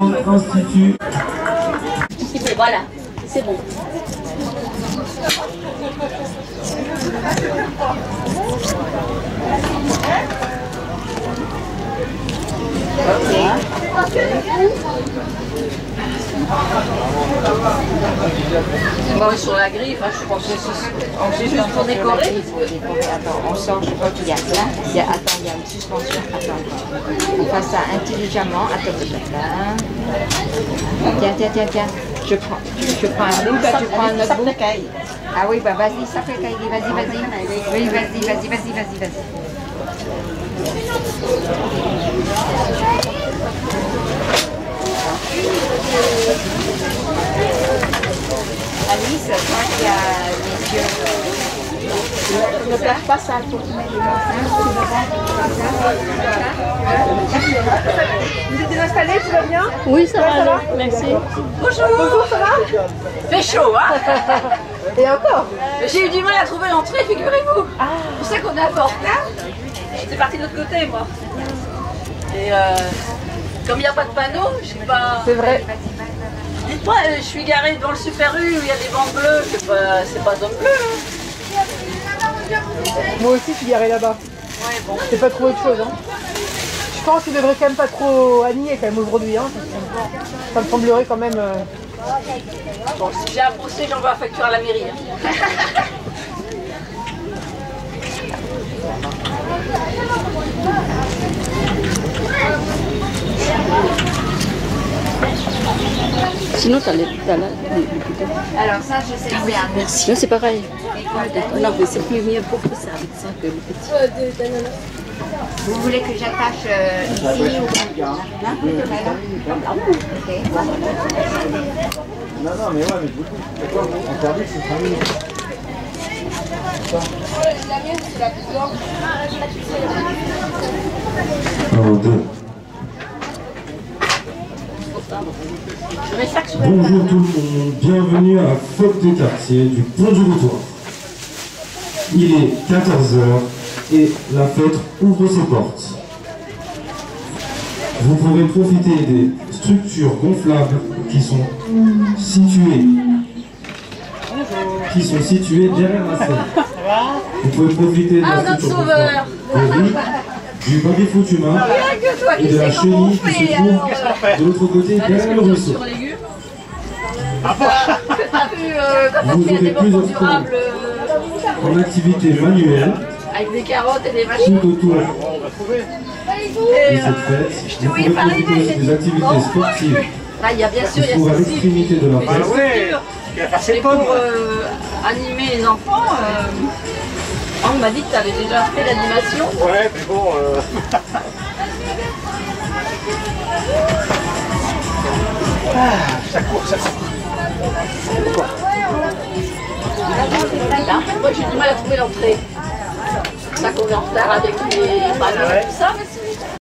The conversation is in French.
Institut. Voilà, c'est bon. Bon, sur la griffe, hein, je pense que c'est juste pour décorer. Attends, on sort, je crois qu'il y a là. Il y a, attends, il y a une suspension. Attends, on fait ça intelligemment. Attends, attends, attends. Tiens, tiens, tiens, tiens. Je prends, je prends un bout, toi tu prends un autre bout. Ah oui, bah vas-y, ça fait caille, vas-y, vas-y. Oui, vas-y, vas-y, vas-y, vas-y, vas-y. Alice, toi qui as les yeux. Ne perds pas ça, tu mettes les Vous êtes installés, tout va bien Oui, ça va, alors, merci. Bonjour Bonjour, ça va Fait chaud, hein Et encore J'ai eu du mal à trouver l'entrée, figurez-vous. C'est pour ça qu'on est en retard. J'étais partie de l'autre côté, moi. Et euh, comme il n'y a pas de panneau, je sais pas. C'est vrai. Dites-moi, euh, je suis garée devant le Super U où il y a des bancs bleus, c'est pas, c'est pas zone bleue. hein. Moi aussi, je suis garée là-bas. Ouais, bon. C'est pas trop autre chose. Hein. Je pense qu'il devrait quand même pas trop aligner quand même aujourd'hui. Hein. Ça me semblerait quand même... euh, Bon, si j'ai un procès, j'envoie la facture à la mairie. hein. Sinon, t'as les, t'as là, les, les boutons. Alors ça, je sais bien. Là, c'est pareil. Non, mais c'est plus mieux pour ça avec ça que le petit. Vous voulez que j'attache euh, ici ou. Non, non, mais ouais, mais beaucoup. D'accord, interdit, c'est 5 minutes. Un, deux. Bonjour tout le monde, bienvenue à Fête des quartiers du Pont du Routoir. Il est 14h et la fête ouvre ses portes. Vous pourrez profiter des structures gonflables qui sont situées qui sont situées derrière la scène. Vous pouvez profiter de Ah, la notre structure du baby-foot humain que toi et de la chenille qui se trouve de l'autre côté derrière le ruisseau. Vous aurez plusieurs En activité manuelle, avec des carottes et des machines. tout autour de Et, cette fête, vous parler, profiter des activités sportives Là, il y a bien sûr, il y a ceci. l'extrémité de la fête. c'est. Et pour euh, animer les enfants, euh, on m'a dit que tu avais déjà fait l'animation. Ouais, mais bon, euh, ça court, ça court. Moi j'ai du mal à trouver l'entrée. Ça qu'on est en retard avec les panneaux et tout ça,